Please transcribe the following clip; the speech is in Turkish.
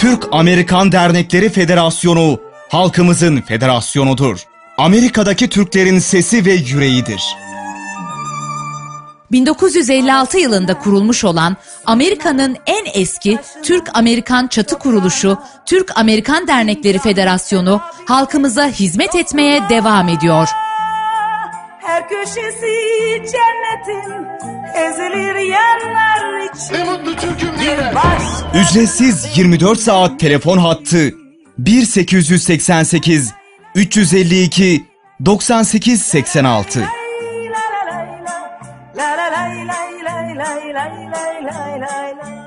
Türk-Amerikan Dernekleri Federasyonu halkımızın federasyonudur. Amerika'daki Türklerin sesi ve yüreğidir. 1956 yılında kurulmuş olan Amerika'nın en eski Türk-Amerikan çatı kuruluşu Türk-Amerikan Dernekleri Federasyonu halkımıza hizmet etmeye devam ediyor. Her köşesi cennetin ezilir yanlar için. Ne mutlu Türk'üm diyene. Ücretsiz 24 saat telefon hattı 1888 352 98 86 la la la la la la la la